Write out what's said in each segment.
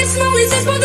This morning's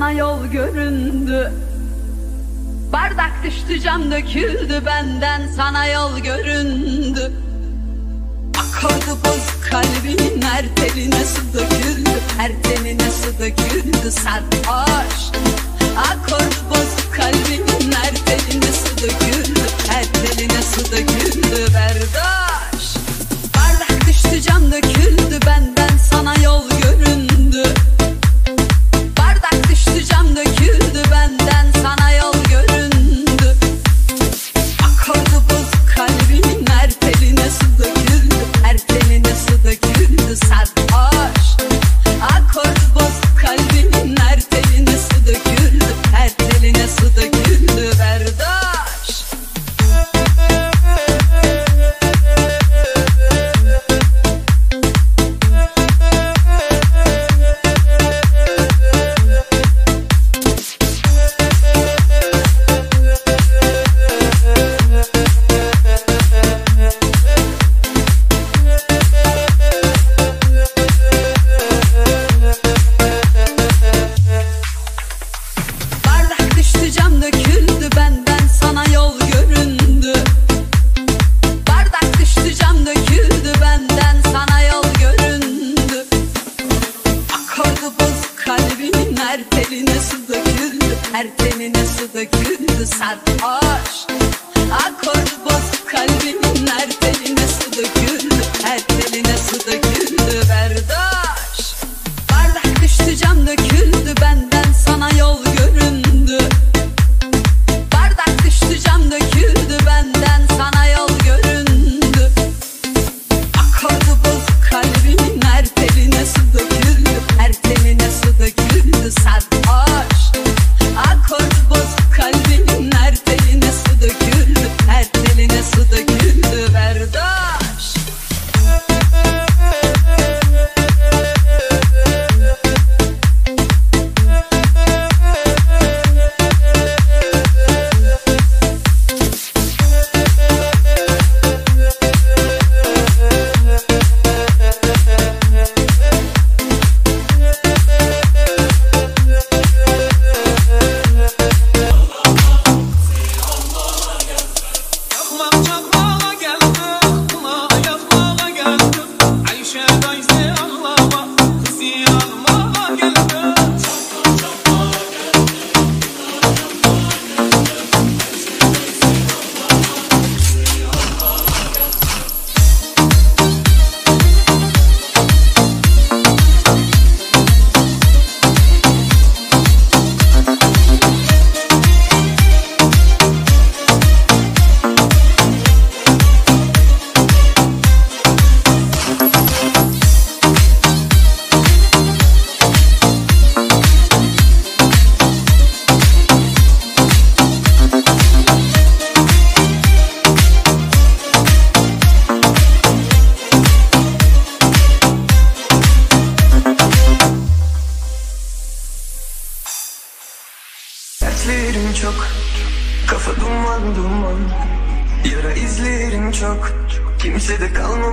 bana yol göründü. Bardak düştü cam döküldü benden sana yol göründü. Akordu bozuk kalbimin her teline su döküldü Her teline su döküldü sarhoş. Akordu bozuk kalbimin her teline su döküldü Her teline su döküldü berdaş. Bardak düştü cam döküldü benden sana yol göründü.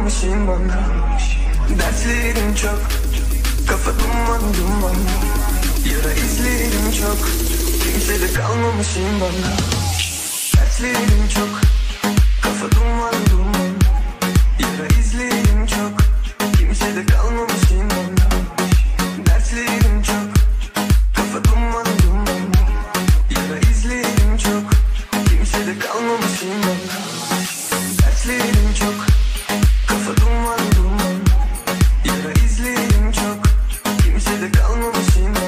Kalmışım bana. Dertlerim çok. Kafa duman duman. Yara izlerim çok. Kimse de kalmamışım bana. Dertlerim çok. de calma, mas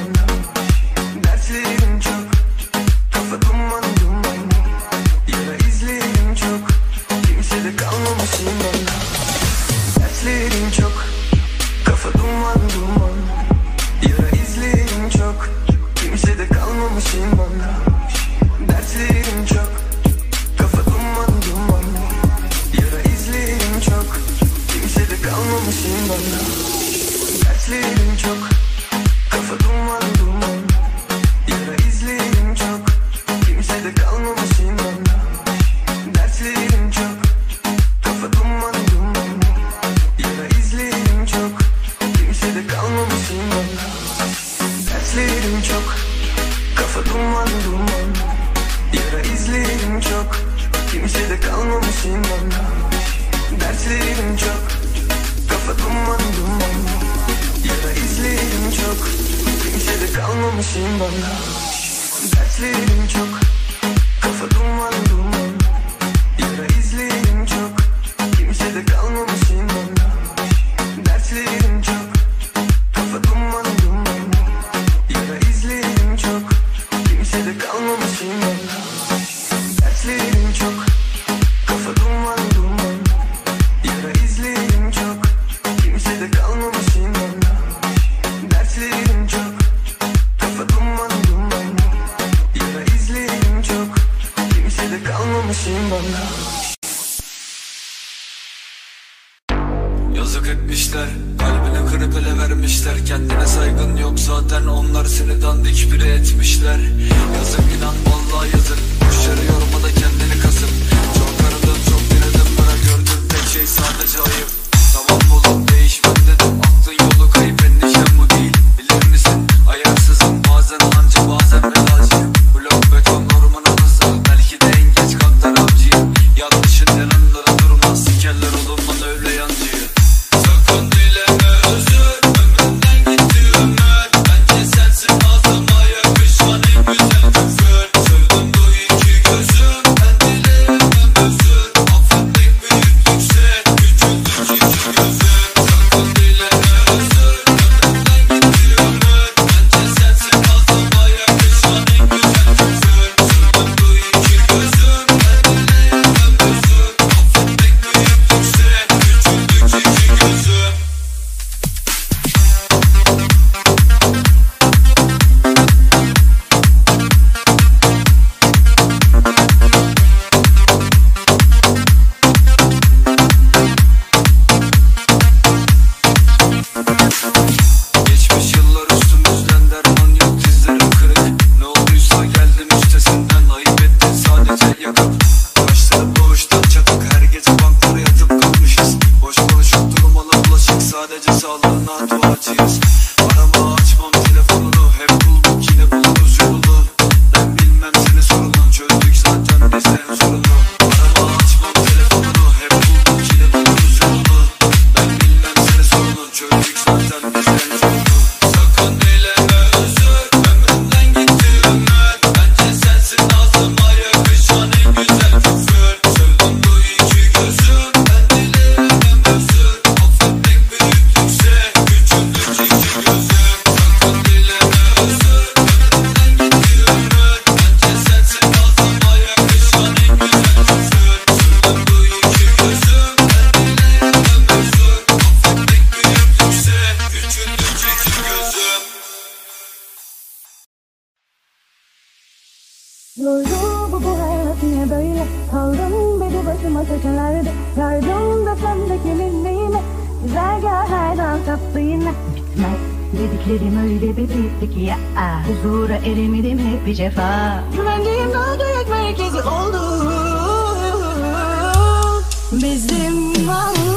Yazık etmişler Kalbini kırıp ele vermişler. Kendine saygın yok zaten Onlar seni dandik biri etmişler. Yazık inan vallahi yazık. Boş yorma da kendini kasıp. Çok aradım çok dinedim bana gördüm. Tek şey sadece ayıp. Tamam oğlum. başıma köşelerde Yardımda sendeki minneğime Güzergah her an kaptı yine. Bitmez dediklerim öyle bir bitti ki ya Huzura eremedim hep bir cefa. Güvendiğim dağ merkezi oldu. Bizim halı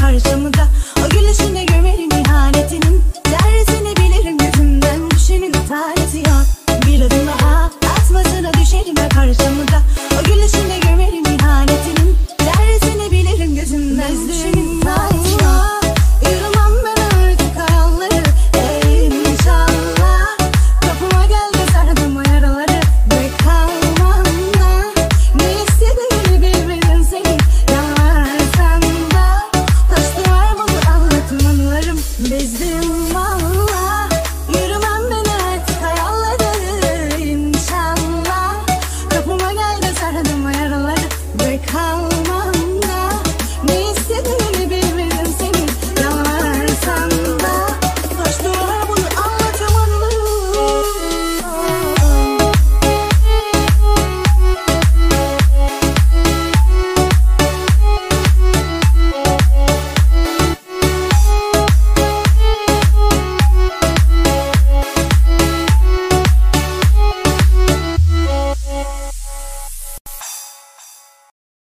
还有什么的？